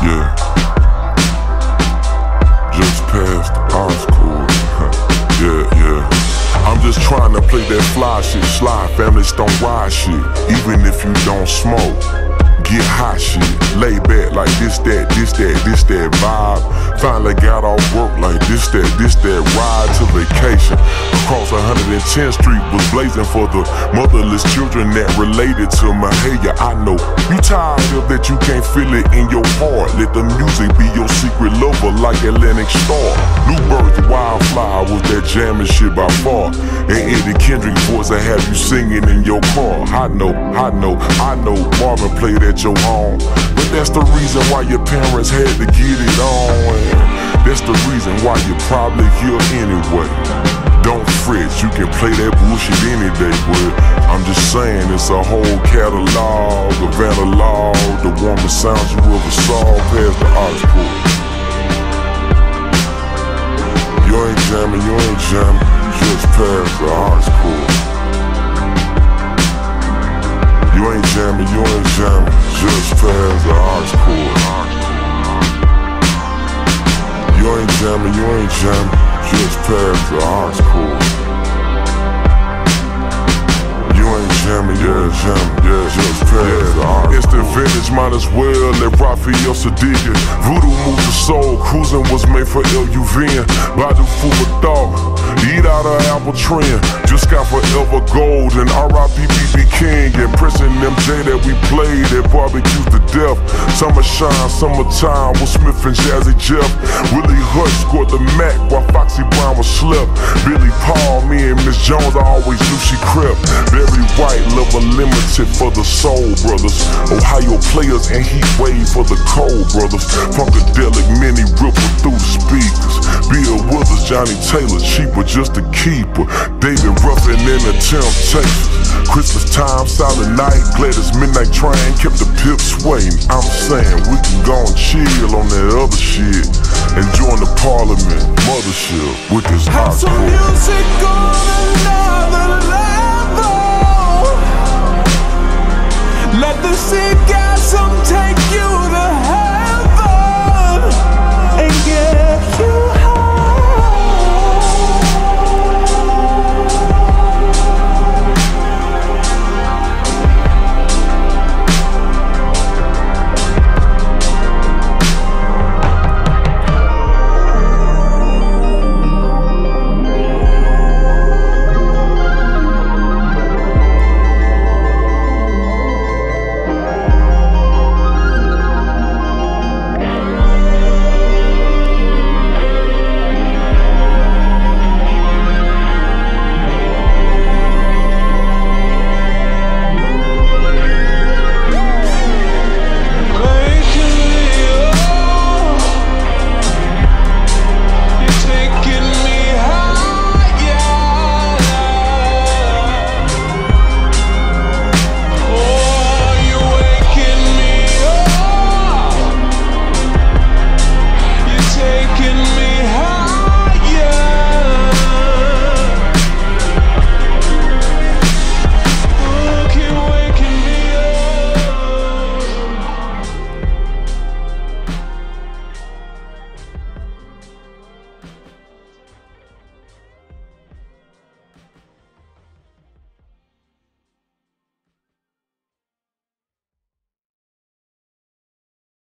Yeah. Just past orange cord. yeah, yeah. I'm just trying to play that fly shit, slide, families don't ride shit, even if you don't smoke get hot shit. Lay back like this, that, this, that, this, that vibe. Finally got off work like this, that, this, that ride to vacation. Across 110th Street was blazing for the motherless children that related to Mahalia. I know you tired of that, you can't feel it in your heart. Let the music be your secret lover like Atlantic Starr. New birth, wildflower was that jamming shit by far. And Eddie Kendricks' voice I have you singing in your car. I know, I know, I know Marvin played that your own. But that's the reason why your parents had to get it on. That's the reason why you're probably here anyway. Don't fret, you can play that bullshit any day, but I'm just saying it's a whole catalog of analog, the warmest sounds you ever saw past the aux cord. You ain't jamming, you ain't jamming, just past the aux cord. You ain't jamming, you ain't jamming, just the aux cord. You ain't jamming, you ain't jamming, just the aux cord. You ain't jamming, vintage, might as well let Raphael Saadiq it. Voodoo moves the soul, cruising was made for LUV. Badu Fuba thought. Eat out of apple trend, just got forever gold and R.I.P. King and pressing MJ that we played at barbecue to death. Summer shine, summertime with Smith and Jazzy Jeff. Willie Hutch scored the Mac while Foxy Brown was slept. Billy Paul, me and Miss Jones, I always knew she crept. Very white, love unlimited for the soul brothers. Ohio players and heat wave for the cold brothers. Funkadelic Minnie Riperton through the speakers. Bill Withers, Johnnie Taylor, cheaper just a keeper. David Ruffin in the temptations. Christmas time, silent night, Gladys midnight train, kept the pips waiting. I'm saying we can go and chill on that other shit and join the parliament mothership with this hot music going Let the sick some sometimes.